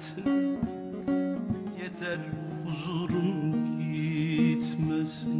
sohbetin Yeter huzurun gitmesin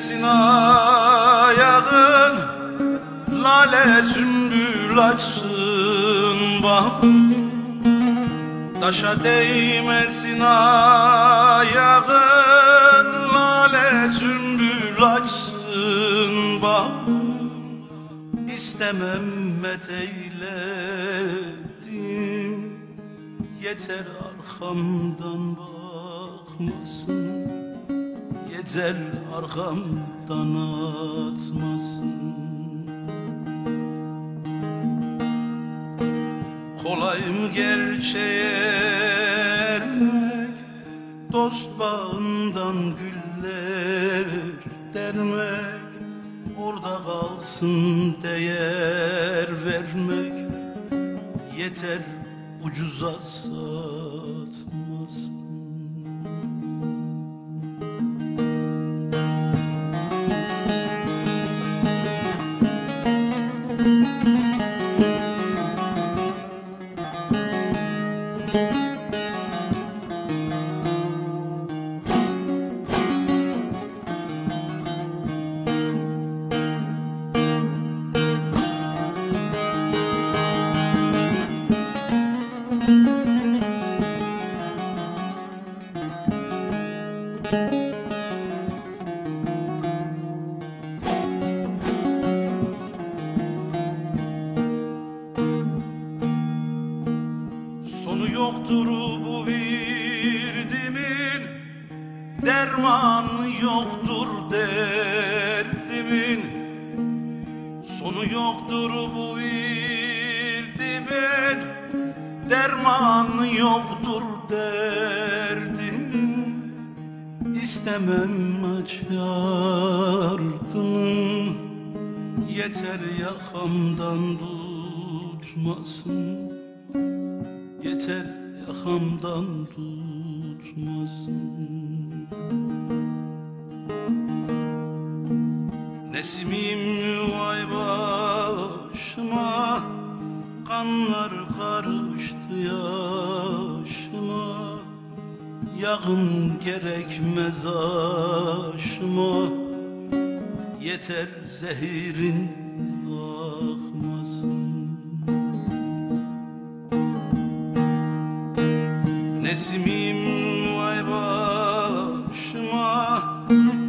değmesin ayağın Lale sümbül açsın bağın Taşa değmesin ayağın Lale sümbül açsın bağın İstemem met eyledim Yeter arkamdan. bakmasın Yeter arkamdan atmasın. Kolay mı gerçeğe ermek Dost bağından güller dermek. Orada kalsın değer vermek Yeter ucuza satmasın bu virdimin Dermanı yoktur derdimin İstemem aç yardımın Yeter yakamdan tutmasın. Yeter yakamdan tutmasın. Nesimim vay başıma Kanlar karıştı yaşıma. Yağın gerekmez aşıma Yeter zehirin akmasın. Nesimim vay başıma.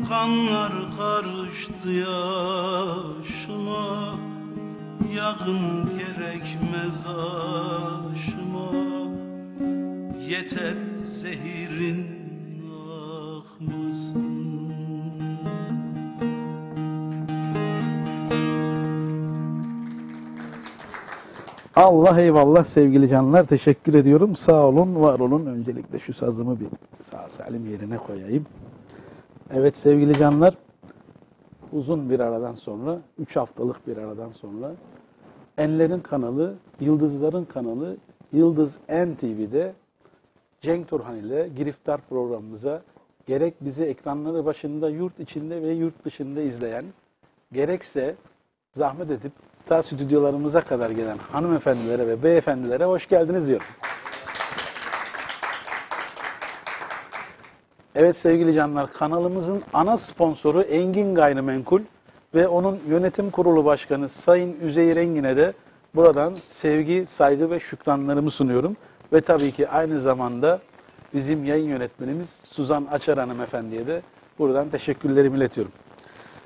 Kanlar karıştı yaşıma Yağın gerekmez aşıma Yeter zehirin akmasın Allah eyvallah sevgili canlar. Teşekkür ediyorum. Sağ olun, var olun. Öncelikle şu sazımı bir sağ salim yerine koyayım. Evet sevgili canlar. Uzun bir aradan sonra, üç haftalık bir aradan sonra Enlerin kanalı, Yıldızların kanalı, Yıldız NTV'de Cenk Turhan ile Giriftar programımıza gerek bizi ekranları başında yurt içinde ve yurt dışında izleyen, gerekse zahmet edip ta stüdyolarımıza kadar gelen hanımefendilere ve beyefendilere hoş geldiniz diyorum. Evet sevgili canlar kanalımızın ana sponsoru Engin Gayrimenkul ve onun yönetim kurulu başkanı Sayın Üzeyir Engin'e de buradan sevgi, saygı ve şükranlarımı sunuyorum. Ve tabii ki aynı zamanda bizim yayın yönetmenimiz Suzan Açar hanımefendiye de buradan teşekkürlerimi iletiyorum.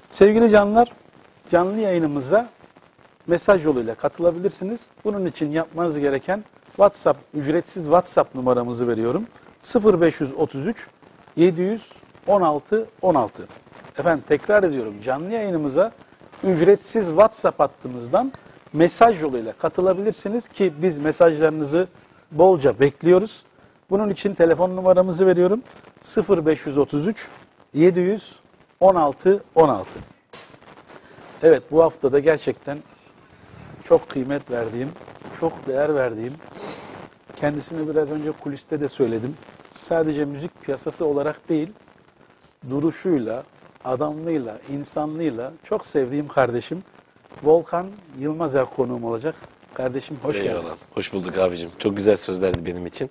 Sevgili canlar canlı yayınımıza mesaj yoluyla katılabilirsiniz. Bunun için yapmanız gereken WhatsApp ücretsiz WhatsApp numaramızı veriyorum. 0533 716 16. Efendim tekrar ediyorum canlı yayınımıza ücretsiz WhatsApp hattımızdan mesaj yoluyla katılabilirsiniz ki biz mesajlarınızı bolca bekliyoruz. Bunun için telefon numaramızı veriyorum. 0533 716 16. Evet bu haftada gerçekten çok kıymet verdiğim, çok değer verdiğim, kendisini biraz önce kuliste de söyledim. Sadece müzik piyasası olarak değil, duruşuyla, adamlığıyla, insanlığıyla çok sevdiğim kardeşim Volkan Yılmazer konuğum olacak. Kardeşim hoş geldin. Eyvallah. Hoş bulduk abicim. Çok güzel sözlerdi benim için.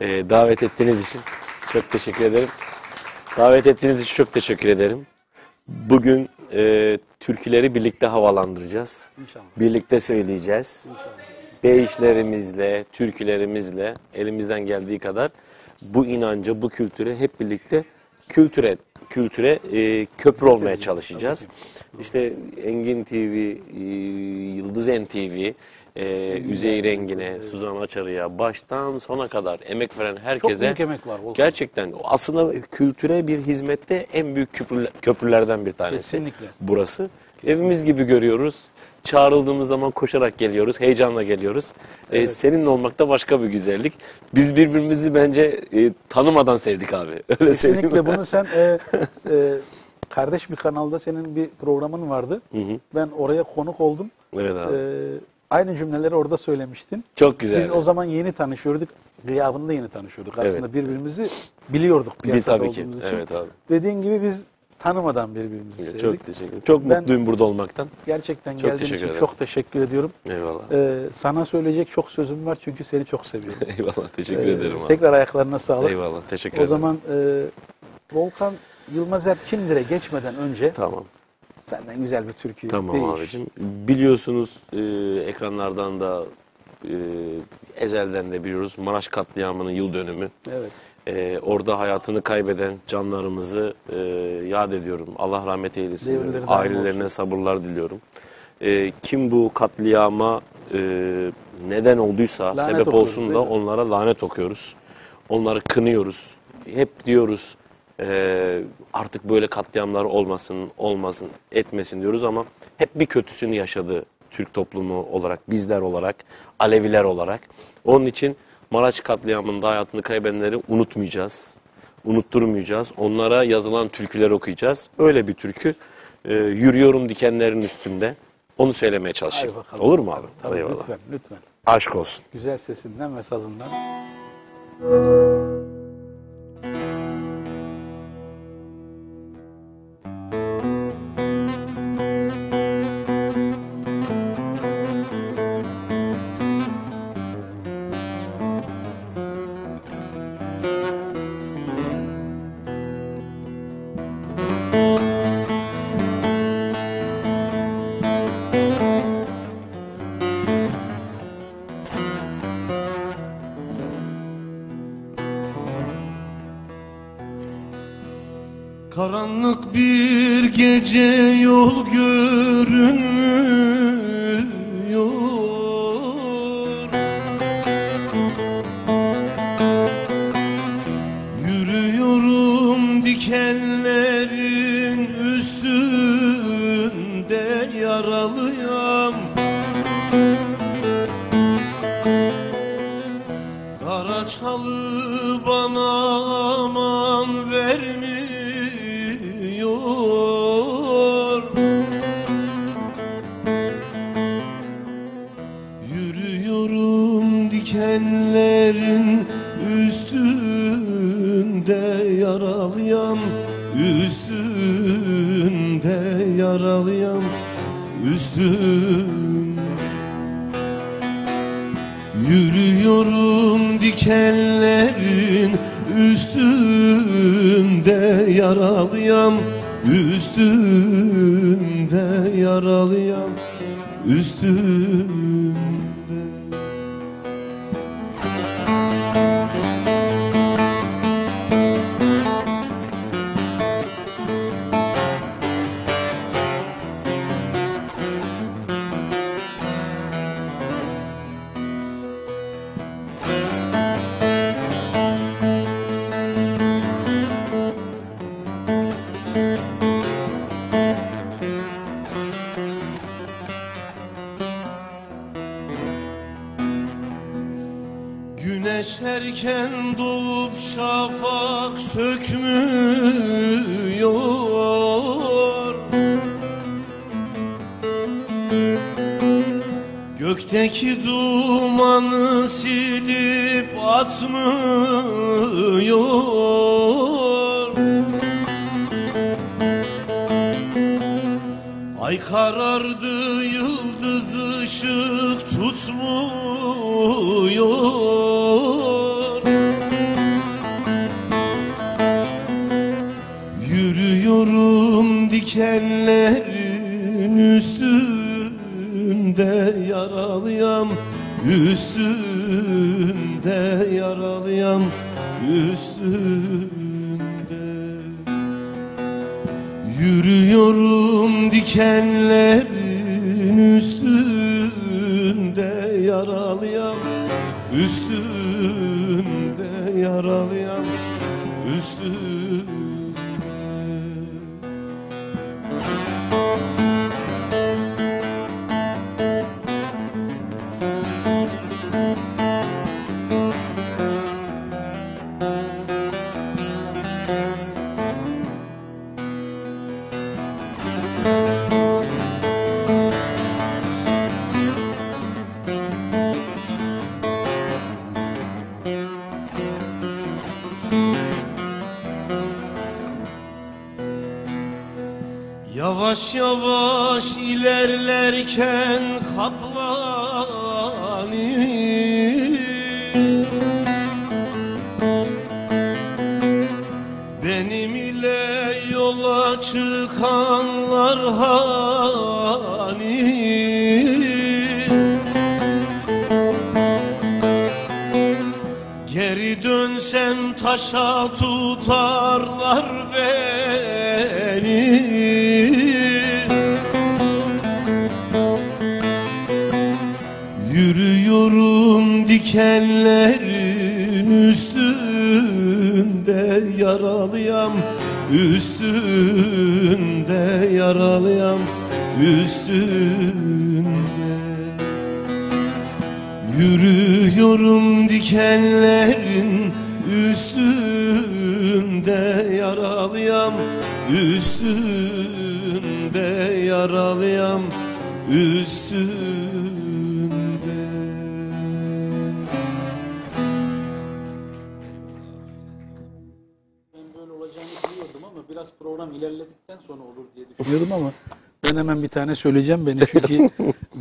Ee, davet ettiğiniz için çok teşekkür ederim. Davet ettiğiniz için çok teşekkür ederim. Bugün e, türküleri birlikte havalandıracağız. İnşallah. Birlikte söyleyeceğiz. Deyişlerimizle, türkülerimizle elimizden geldiği kadar bu inanca, bu kültüre hep birlikte kültüre kültüre e, köprü olmaya çalışacağız. İşte Engin TV, e, Yıldız NTV, e, Üzeyir Engin'e, Suzan Açarı'ya baştan sona kadar emek veren herkese büyük emek var Volkan. gerçekten aslında kültüre bir hizmette en büyük köprüler- köprülerden bir tanesi. Kesinlikle. Burası. Evimiz gibi görüyoruz. Çağrıldığımız zaman koşarak geliyoruz, heyecanla geliyoruz. E, seninle olmak da başka bir güzellik. Biz birbirimizi bence e, tanımadan sevdik abi. Öyle. Kesinlikle bunu sen e, e, kardeş bir kanalda senin bir programın vardı. Ben oraya konuk oldum. Evet abi. E, aynı cümleleri orada söylemiştin. Çok güzel. Biz o zaman yeni tanışıyorduk. Gıyabında yeni tanışıyorduk. Aslında Evet. birbirimizi biliyorduk piyasada tabii ki. için. Evet abi. Dediğin gibi biz tanımadan birbirimizi sevdik. Çok teşekkür ederim. Çok Ben- mutluyum burada olmaktan. Gerçekten Çok geldiğin için ederim. çok teşekkür ediyorum. Eyvallah. Ee, sana söyleyecek çok sözüm var çünkü seni çok seviyorum. Eyvallah. Teşekkür Ee, ederim abi. Tekrar ayaklarına sağlık. Eyvallah. Teşekkür O ederim. zaman e, Volkan Yılmazer Kindir'e geçmeden önce Tamam. senden güzel bir türkü Tamam değiş. abicim. Biliyorsunuz e, ekranlardan da e, ezelden de biliyoruz. Maraş katliamının yıl dönümü. Evet. E, orada hayatını kaybeden canlarımızı e, yad ediyorum. Allah rahmet eylesin. Diyorum. Ailelerine sabırlar diliyorum. E, kim bu katliama e, neden olduysa, Lanet sebep okuyoruz, olsun da onlara lanet okuyoruz. Onları kınıyoruz. Hep diyoruz e, artık böyle katliamlar olmasın, olmasın, etmesin diyoruz ama hep bir kötüsünü yaşadı Türk toplumu olarak, bizler olarak, Aleviler olarak. Onun için Maraş katliamında hayatını kaybedenleri unutmayacağız. Unutturmayacağız. Onlara yazılan türküler okuyacağız. Öyle bir türkü. e, yürüyorum dikenlerin üstünde. Onu söylemeye çalışayım. Hadi bakalım. Olur mu abi? Tabii, Eyvallah. lütfen, lütfen. Aşk olsun. Güzel sesinden ve sazından. Karanlık bir gece yol görünmüyor Yaralıyam Üstün Yürüyorum dikenlerin üstünde yaralıyam Üstünde yaralıyam Üstünde ışık tutmuyor. Yürüyorum dikenlerin üstünde yaralıyam Üstünde Üstünde hani Geri dönsem taşa tutarlar beni. Yürüyorum dikenlerin üstünde yaralıyam Üstünde yaralıyam Üstünde Yürüyorum dikenlerin üstünde yaralıyam Üstünde yaralıyam Üstünde ilerledikten sonra olur diye düşünüyordum ama ben hemen bir tane söyleyeceğim. Beni çünkü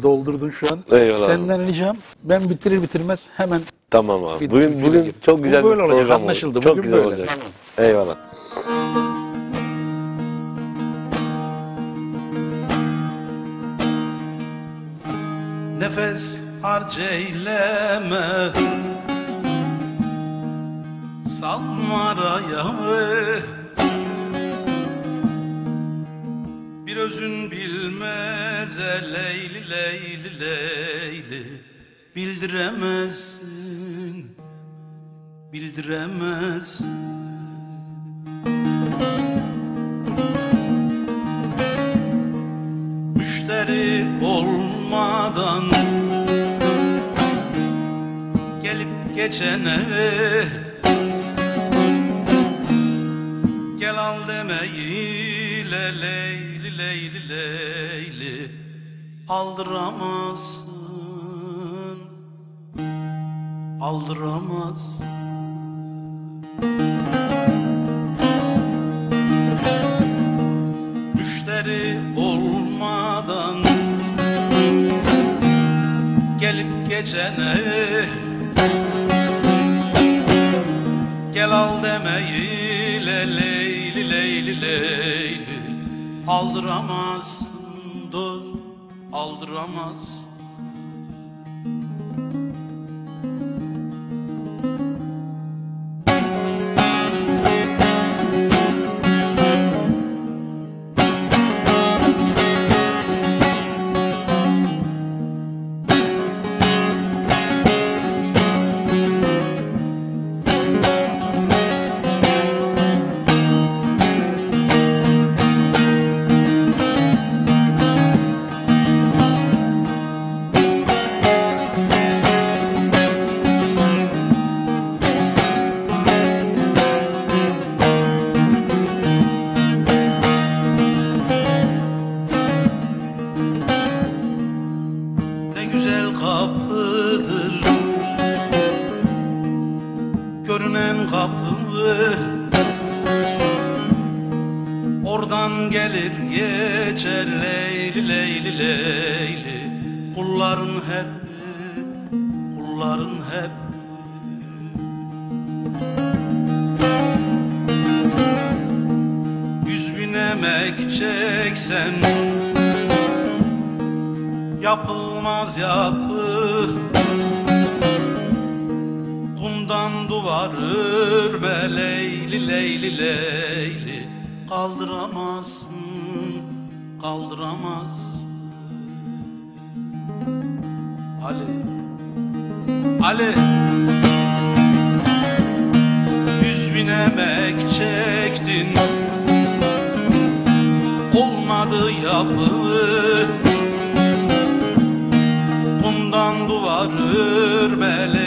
doldurdun şu an. Eyvallah. Senden ricam ben bitirir bitirmez hemen Tamam abi. Bugün bugün gir. çok Bu güzel böyle bir olacak, program anlaşıldı. oldu. Çok Bugün güzel böyle, olacak. tamam. Eyvallah. Nefes harceyleme Salma araya Bir özün bilmez leyli leyli leyli. Bildiremezsin Bildiremezsin. Müşteri olmadan Gelip geçene Gel al demeyi le leyli Aldıramazsın aldıramaz Müşteri olmadan gelip geçene Gel al demeyi. Leyli leyli leyli Aldıramaz dost aldıramaz duvar örme leyli leyli leyli. Kaldıramazsın kaldıramaz Ali. Ali. Yüz bin emek çektin. Olmadı yapı. Kumdan duvar örme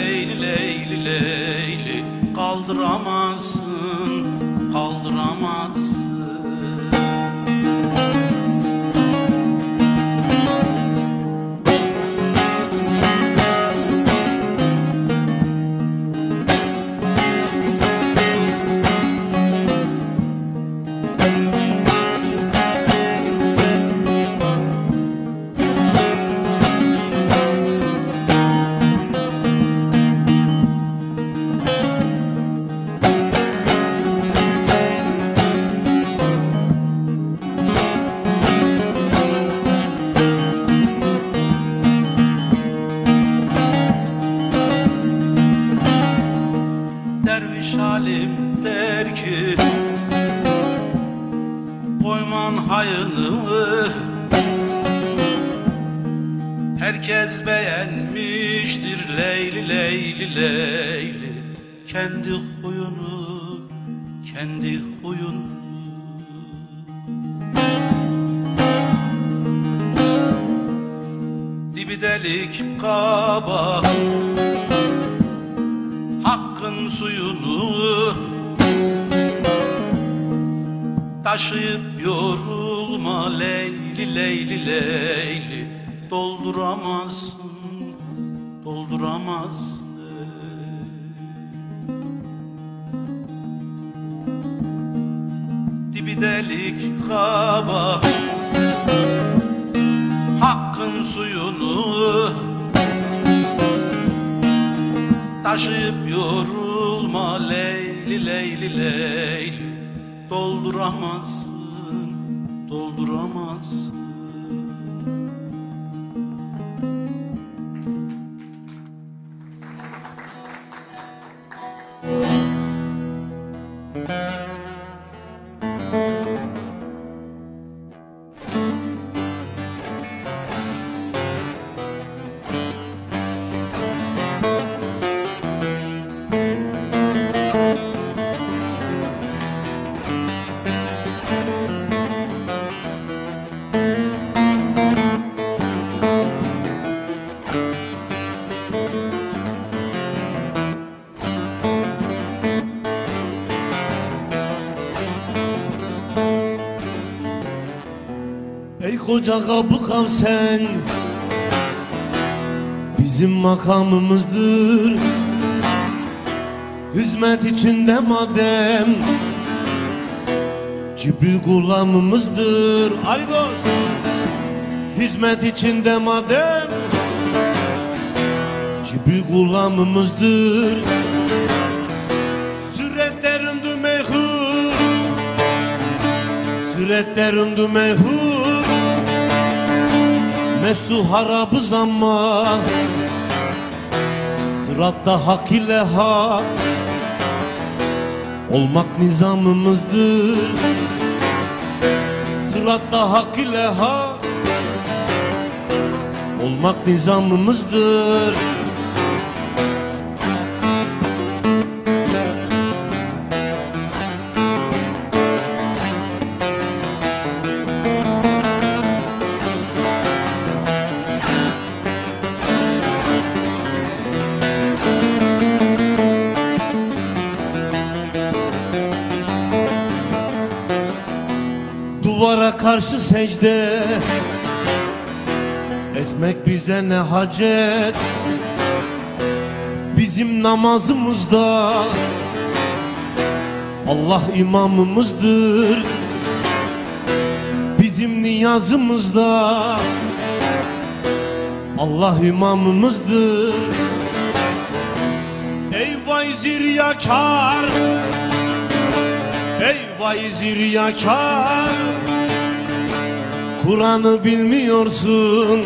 hayını Herkes beğenmiştir leyli leyli leyli. Kendi huyunu, kendi huyunu. Dibi delik kaba. Hakkın suyunu Taşıyıp yorulma leyli leyli leyli. Dolduramazsın, dolduramazsın. Dibi delik kaba Hakkın suyunu Taşıyıp yorulma leyli leyli leyli Dolduramazsın, dolduramazsın Ey koca kabukam sen. Bizim makamımızdır. Hizmet içinde madem. Cibril gulamımızdır. Ali dost. Hizmet içinde madem. Cibril gulamımızdır. Süretlerindü mehur Süretlerindü mehur Mesu harabız ama Sıratta hak ile hak. Olmak nizamımızdır. Sıratta hak ile hak. Olmak nizamımızdır secde Etmek bize ne hacet? Bizim namazımızda Allah imamımızdır. Bizim niyazımızda Allah imamımızdır. Ey vay ziryakar Ey vay ziryakar Kur'an'ı bilmiyorsun.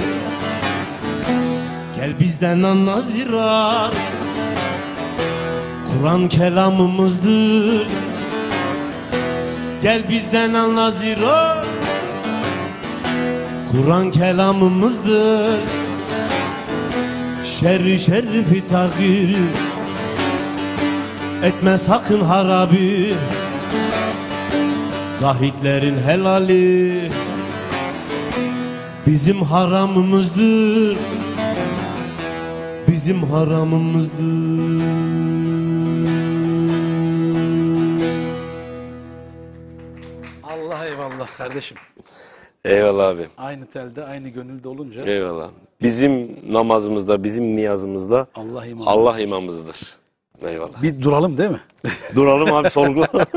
Gel bizden anla zira Kur'an kelamımızdır. Gel bizden anla zira Kur'an kelamımızdır. Şerri şerrifi takdir Etme sakın harabi. Zahitlerin helali Bizim haramımızdır Bizim haramımızdır Allah eyvallah kardeşim. Eyvallah abi. Aynı telde aynı gönülde olunca Eyvallah. Bizim namazımızda, bizim niyazımızda Allah imamı. Allah imamımızdır. Eyvallah. Bir duralım değil mi? Duralım abi sorgula.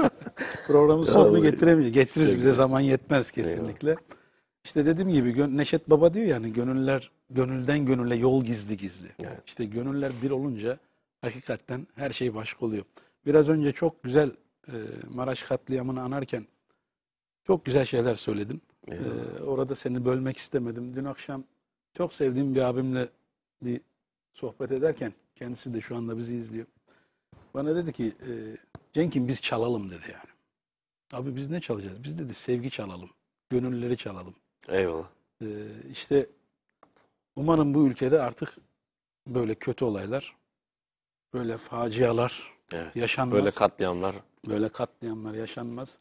Programın sonunu getiremiyor. Getiririz bize zaman yetmez kesinlikle. İşte dediğim gibi Neşet Baba diyor yani gönüller gönülden gönüle yol gizli gizli. Evet. İşte gönüller bir olunca hakikaten her şey başka oluyor. Biraz önce çok güzel e, Maraş katliamını anarken çok güzel şeyler söyledin. E, orada seni bölmek istemedim. Dün akşam çok sevdiğim bir abimle bir sohbet ederken kendisi de şu anda bizi izliyor. Bana dedi ki e, Cenk'im biz çalalım dedi yani. Abi biz ne çalacağız? Biz dedi sevgi çalalım. Gönülleri çalalım. Eyvallah. Ee, işte umarım bu ülkede artık böyle kötü olaylar, böyle facialar Evet. yaşanmaz. Böyle katliamlar. böyle katliamlar yaşanmaz.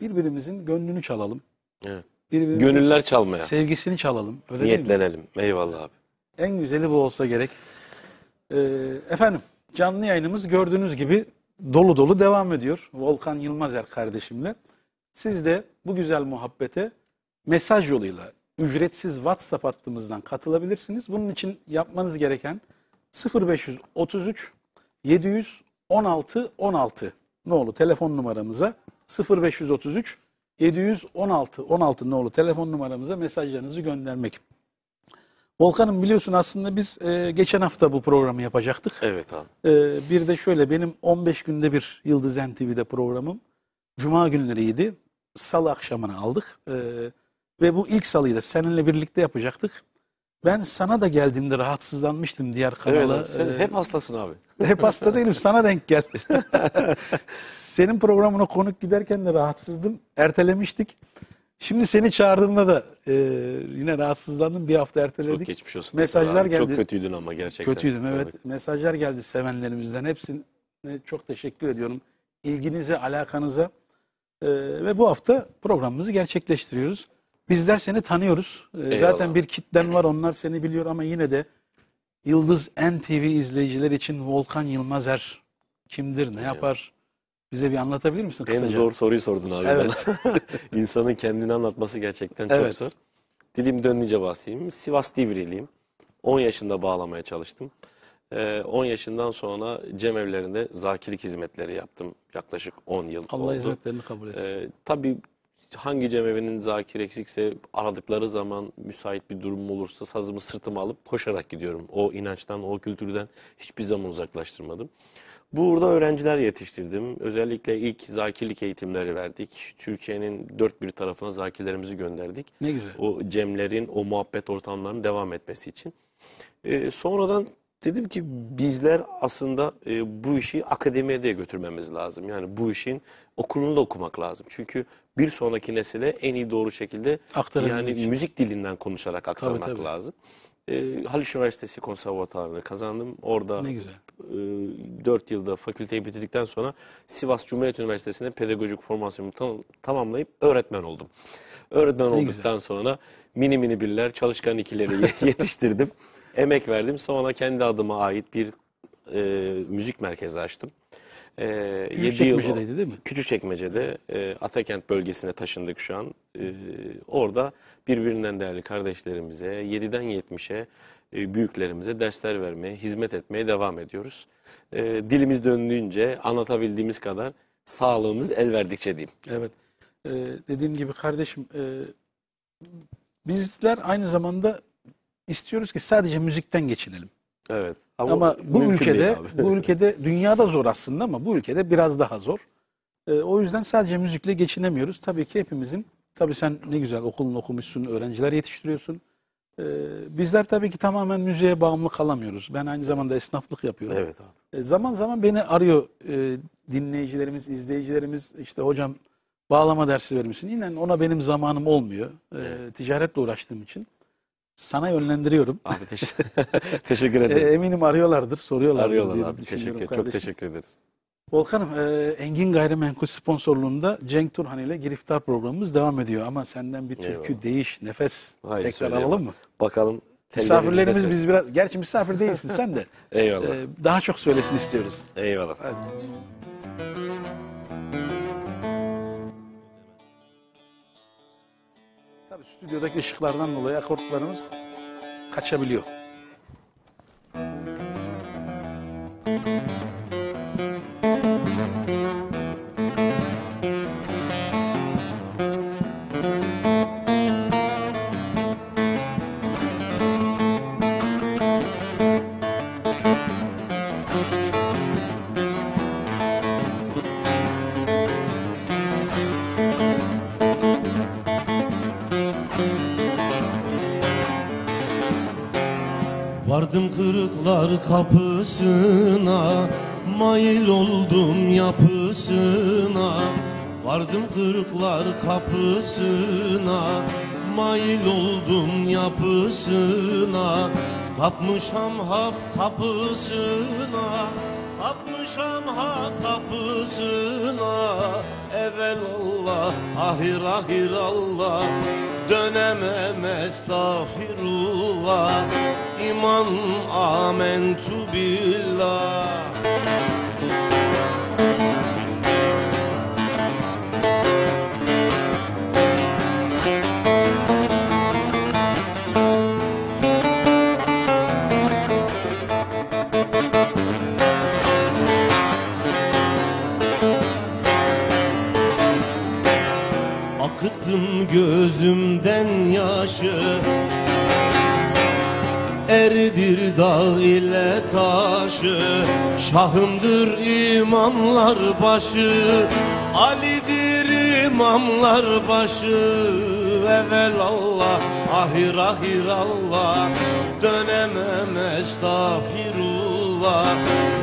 Birbirimizin gönlünü çalalım. Evet. Birbirimizin Gönüller çalmaya. Sevgisini çalalım. Öyle değil mi? Niyetlenelim. Eyvallah abi. En güzeli bu olsa gerek. Ee, efendim canlı yayınımız gördüğünüz gibi dolu dolu devam ediyor. Volkan Yılmazer kardeşimle. Siz de bu güzel muhabbete mesaj yoluyla ücretsiz WhatsApp hattımızdan katılabilirsiniz. Bunun için yapmanız gereken 0533 716 16 nolu telefon numaramıza 0533 716 16 nolu telefon numaramıza mesajlarınızı göndermek. Volkan'ım biliyorsun aslında biz e, geçen hafta bu programı yapacaktık. Evet abi. E, bir de şöyle benim 15 günde bir Yıldız NTV'de programım Cuma günleriydi. Salı akşamını aldık. E, ve bu ilk salıyı da seninle birlikte yapacaktık. Ben sana da geldiğimde rahatsızlanmıştım diğer Evet kanala. abi. Sen E, hep hastasın abi. hep hasta değilim sana denk geldi. Senin programına konuk giderken de rahatsızdım. Ertelemiştik. Şimdi seni çağırdığımda da e, yine rahatsızlandım. Bir hafta erteledik. Çok geçmiş olsun. Mesajlar abi. geldi. Çok kötüydün ama gerçekten. Kötüydüm evet. Evet. Mesajlar geldi sevenlerimizden. Hepsine çok teşekkür ediyorum. İlginize, alakanıza. Ee, ve bu hafta programımızı gerçekleştiriyoruz. Bizler seni tanıyoruz. Ee, Eyvallah. zaten bir kitlen var. Onlar seni biliyor ama yine de Yıldız NTV izleyicileri için Volkan Yılmazer kimdir, ne yapar? Bize bir anlatabilir misin En kısaca? zor soruyu sordun abi Evet. bana. İnsanın kendini anlatması gerçekten çok Evet. zor. Dilim döndüğünce bahsedeyim. Sivas Divriliyim. 10 yaşında bağlamaya çalıştım. Ee, 10 yaşından sonra cemevlerinde zakirlik hizmetleri yaptım. Yaklaşık 10 yıl Allah oldu. hizmetlerini kabul etsin. Ee, tabii hangi cemevinin zakir eksikse aradıkları zaman müsait bir durum olursa sazımı sırtıma alıp koşarak gidiyorum. O inançtan, o kültürden hiçbir zaman uzaklaştırmadım. Burada öğrenciler yetiştirdim. Özellikle ilk zakirlik eğitimleri verdik. Türkiye'nin dört bir tarafına zakirlerimizi gönderdik. Ne güzel. O cemlerin, o muhabbet ortamlarının devam etmesi için. Ee, sonradan dedim ki bizler aslında e, bu işi akademiye de götürmemiz lazım. Yani bu işin okulunu da okumak lazım. Çünkü bir sonraki nesile en iyi doğru şekilde yani için. müzik dilinden konuşarak aktarmak tabii. lazım. Ee, Haliç Üniversitesi konservatuarını kazandım. Orada Ne güzel. e, 4 yılda fakülteyi bitirdikten sonra Sivas Cumhuriyet Üniversitesi'nde pedagojik formasyonumu tam- tamamlayıp öğretmen oldum. Öğretmen olduktan sonra mini mini birler, çalışkan ikileri ye- yetiştirdim. Emek verdim. Sonra kendi adıma ait bir e, müzik merkezi açtım. E, yıl- Küçükçekmece'deydi değil mi? Küçükçekmece'de e, Atakent bölgesine taşındık şu an. E, orada birbirinden değerli kardeşlerimize 7'den 70'e e, büyüklerimize dersler vermeye, hizmet etmeye devam ediyoruz. E, dilimiz döndüğünce anlatabildiğimiz kadar sağlığımız el verdikçe diyeyim. Evet. Ee, dediğim gibi kardeşim e, bizler aynı zamanda istiyoruz ki sadece müzikten geçinelim. Evet. Ama, Ama bu ülkede bu ülkede dünyada zor aslında ama bu ülkede biraz daha zor. Ee, o yüzden sadece müzikle geçinemiyoruz. Tabii ki hepimizin tabii sen ne güzel okulunu okumuşsun, öğrenciler yetiştiriyorsun. Ee, bizler tabii ki tamamen müziğe bağımlı kalamıyoruz. Ben aynı zamanda esnaflık yapıyorum. Evet abi. E, Zaman zaman beni arıyor e, dinleyicilerimiz, izleyicilerimiz işte hocam bağlama dersi verir misin? İnan ona benim zamanım olmuyor. E, Ticaretle uğraştığım için. Sana yönlendiriyorum. Abi teşekkür, teşekkür E, ederim. eminim arıyorlardır, soruyorlardır Arıyorlar diye abi. Teşekkür, çok kardeşim. teşekkür ederiz. Volkan'ım e, Engin Gayrimenkul sponsorluğunda Cenk Turhan ile Giriftar programımız devam ediyor. Ama senden bir türkü, Eyvallah. değiş, nefes Haydi tekrar alalım mı? Bakalım. Misafirlerimiz biz biraz, gerçi misafir değilsin sen de. Eyvallah. E, daha çok söylesin istiyoruz. Eyvallah. Hadi. Stüdyodaki ışıklardan dolayı akortlarımız kaçabiliyor. Kapısına Mail oldum yapısına. Vardım kırıklar kapısına Mail oldum yapısına. Tapmışam hap tapısına Tapmışam hak kapısına Evvel Allah ahir ahir Allah Dönemem estağfirullah İman amentu billah. Akıttım gözümden yaşı Eridir dağ ile taşı. Şahımdır imamlar başı Ali'dir imamlar başı. Evvel Allah ahir ahir Allah. Dönemem estağfirullah.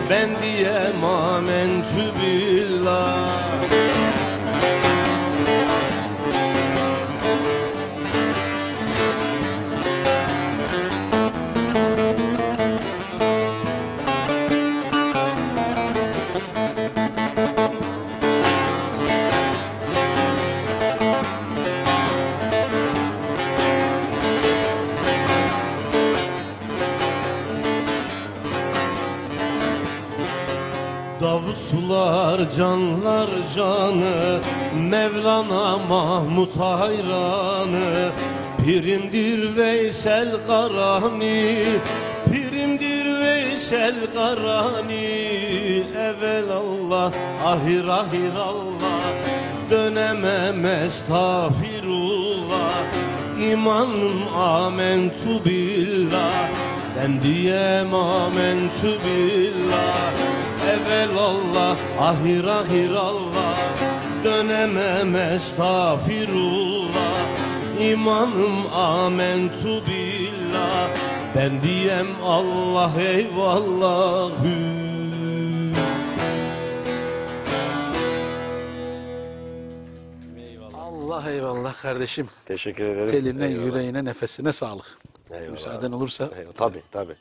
Ben diyem amentü sular canlar canı Mevlana Mahmut hayranı. Pirimdir Veysel Karani Pirimdir Veysel karani. Evvel Allah ahir ahir Allah. Dönemem estağfirullah. İmanım amentu billah. Ben diyem amentu billah Evvel Allah ahir ahir Allah Dönemem estağfirullah İmanım amentu billah Ben diyem Allah eyvallah hü. Allah eyvallah kardeşim. Teşekkür ederim. Teline, Eyvallah. yüreğine, nefesine sağlık. Eyvallah. Müsaaden olursa. Eyvallah. Tabii tabii.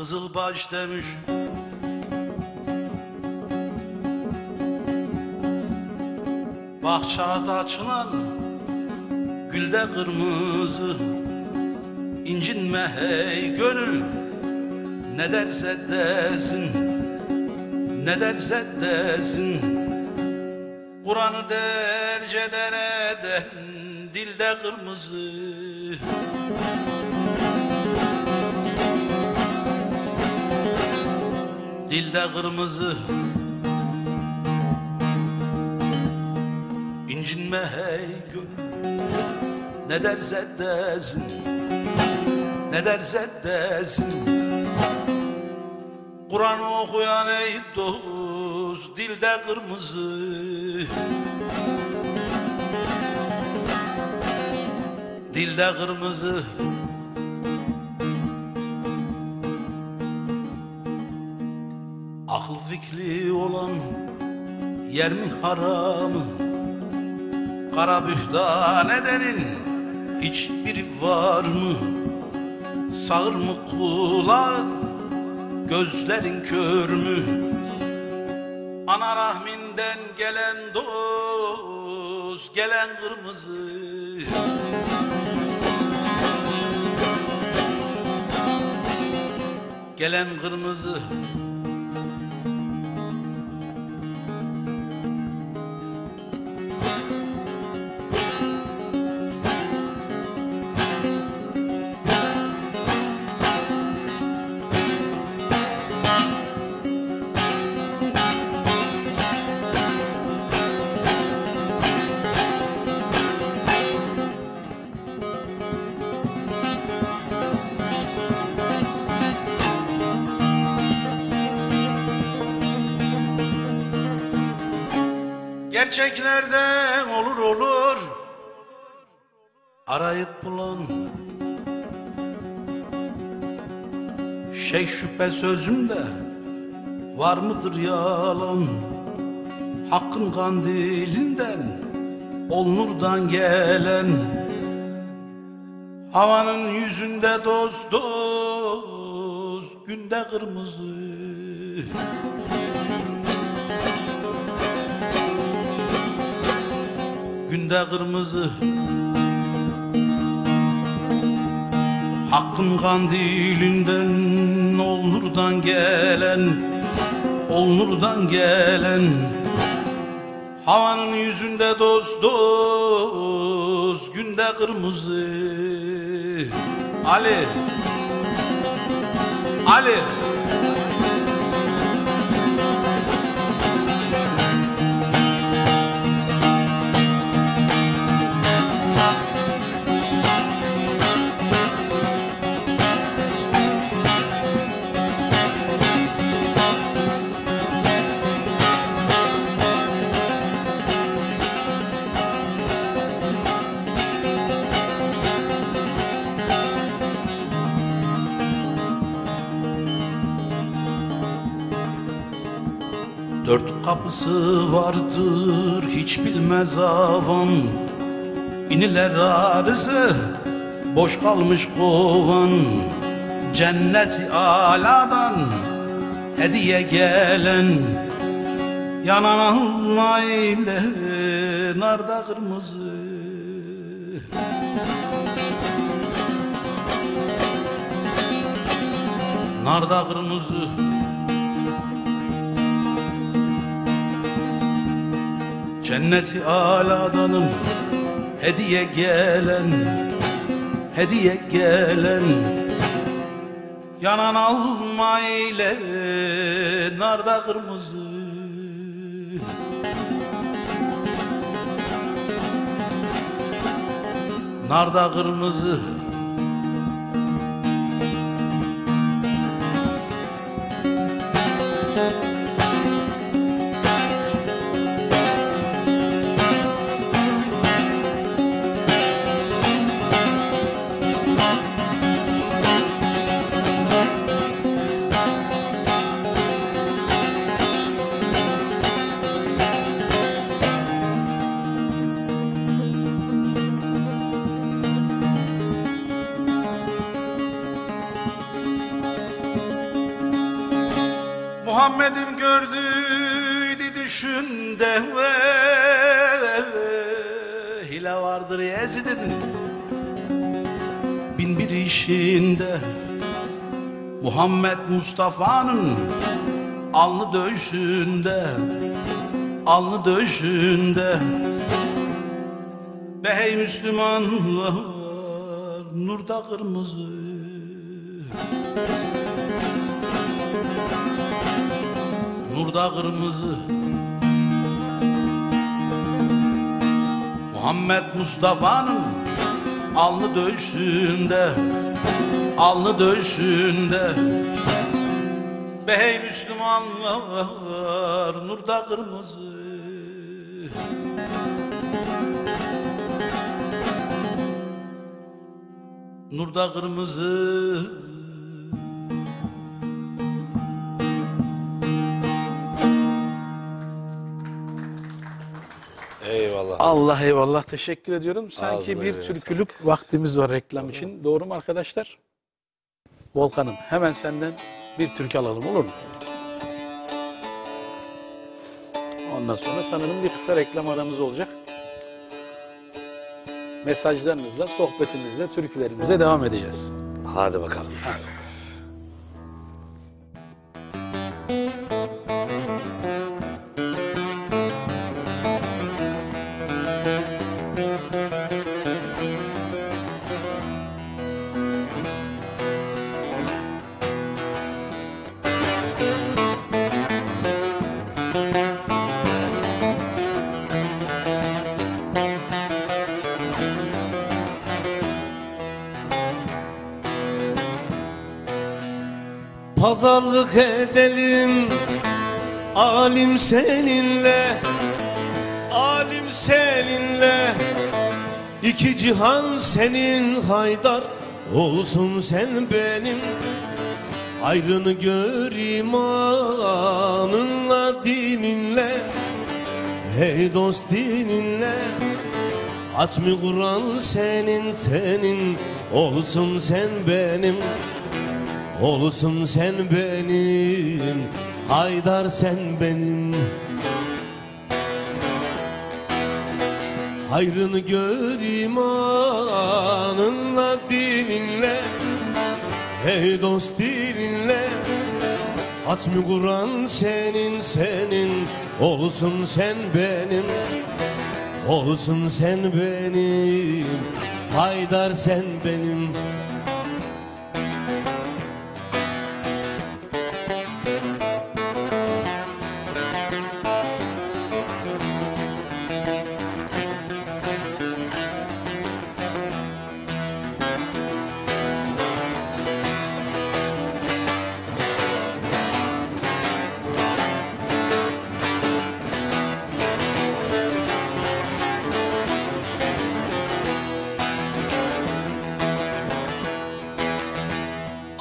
Kızılbaş demiş. Bahçada açılan Gülde kırmızı. İncinme hey gönül Ne derse desin Ne derse desin. Kur'an'ı derceden eden dilde kırmızı Dilde kırmızı. İncinme hey gönül Ne derse desin. Ne derse desin. Kur'an okuyan ey dost Dilde kırmızı. Dilde kırmızı Fikri olan yer mi haramı Kara bühtan edenin hiçbiri var mı? Sağır mı kulağın gözlerin kör mü? Ana rahminden gelen dost gelen kırmızı. Gelen kırmızı Gerçeklerden olur olur. Arayıp bulan Şey şüphe sözümde Var mıdır yalan? Hakkın kandilinden Ol nurdan gelen. Havanın yüzünde doz doz Günde kırmızı Günde kırmızı. Hakkın kandilinden Ol nurdan gelen Ol nurdan gelen. Havanın yüzünde doz doz Günde kırmızı. Ali. Ali Kapısı vardır hiç bilmez avam. İniler arızı boş kalmış kovan. Cenneti aladan hediye gelen. Yanan alma ile narda kırmızı. Narda kırmızı Cenneti aladanım Hediye gelen Hediye gelen. Yanan alma ile Narda kırmızı. Narda kırmızı Muhammed Mustafa'nın alnı döşünde alnı döşünde Be hey Müslümanlar nurda kırmızı. Nurda kırmızı. Muhammed Mustafa'nın alnı döşünde Alnı döşünde Be hey Müslümanlar Nurda kırmızı Nurda kırmızı Eyvallah. Allah eyvallah teşekkür ediyorum. Sanki Ağzına bir türkülük vaktimiz var reklam için. Doğru mu arkadaşlar? Volkan'ım hemen senden bir türkü alalım olur mu? Ondan sonra sanırım bir kısa reklam aramız olacak. Mesajlarınızla, sohbetimizle, türkülerimize devam edeceğiz. Hadi bakalım. Pazarlık alim seninle Alim seninle. İki cihan senin haydar Olsun sen benim. Ayrını gör imanınla dininle. Hey dost dininle. Atmi Kur'an senin senin Olsun sen benim. Olsun sen benim Haydar sen benim. Hayrını gör imanınla dininle Hey dost dininle. Hatmi Kur'an senin senin Olsun sen benim Olsun sen benim. Haydar sen benim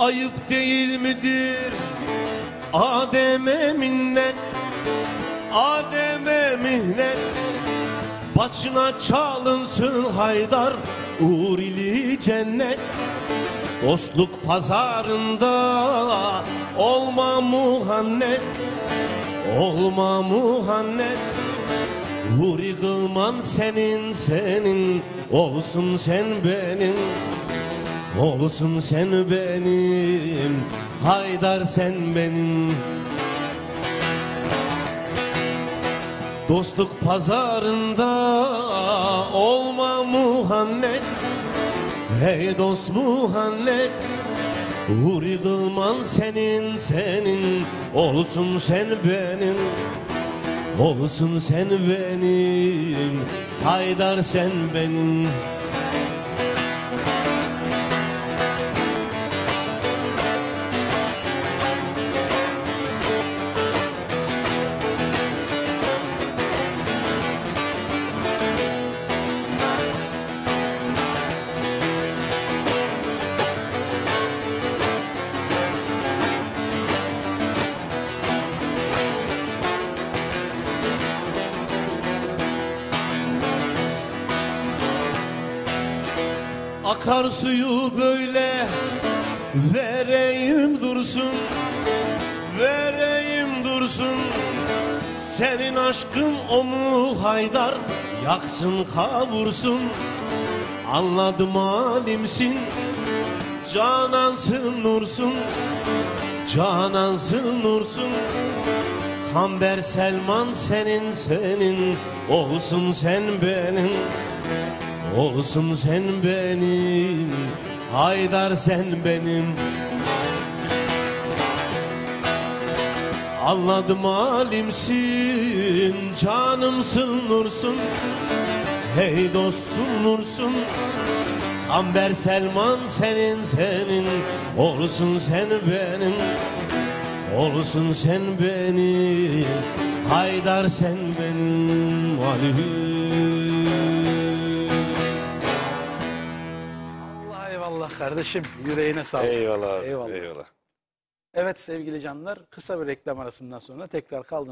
Ayıp değil midir? Adem'e minnet Adem'e mihnet Başına çalınsın haydar Uğrili cennet. Dostluk pazarında Olma muhannet Olma muhannet. Huri kılman senin senin Olsun sen benim Olsun sen benim Haydar sen benim. Dostluk pazarında olma muhannet Hey dost muhannet Huri kılman senin senin. Olsun sen benim Olsun sen benim. Haydar sen benim Akarsuyu böyle vereyim dursun Vereyim dursun. Senin aşkın onu haydar Yaksın kavursun. Anladım alimsin Canansın nursun Canansın nursun. Kamber Selman senin senin Olsun sen benim Olsun sen benim Haydar sen benim. Anladım alimsin Canımsın nursun. Hey dostum nursun Amber Selman senin senin. Olsun sen benim Olsun sen benim. Haydar sen benim Ali kardeşim. Yüreğine sağlık. Eyvallah. Eyvallah. Eyvallah. Evet sevgili canlar kısa bir reklam arasından sonra tekrar kaldığımız